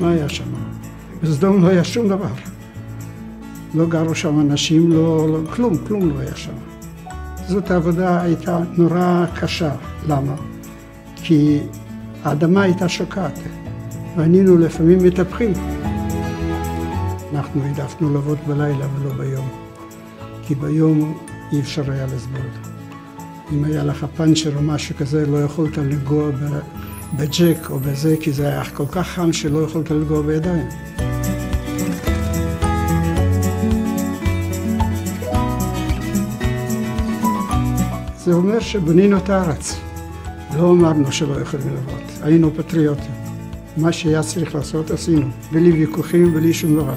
מה היה שם? בסדום לא היה שום דבר. לא גרו שם אנשים, לא, לא, כלום, כלום לא היה שם. זאת העבודה הייתה נורא קשה. למה? כי האדמה הייתה שוקעת, והיינו לפעמים מתהפכים. אנחנו העדפנו לעבוד בלילה ולא ביום, כי ביום אי אפשר היה לסבול. אם היה לך פאנצ'ר או משהו כזה, לא יכולת לנגוע בג'ק או בזה, כי זה היה כל כך חם שלא יכולת לנגוע בידיים. זה אומר שבנינו את הארץ. לא אמרנו שלא יכולים לעבוד, היינו פטריוטים. מה שהיה צריך לעשות עשינו, בלי ויכוחים, בלי שום דבר.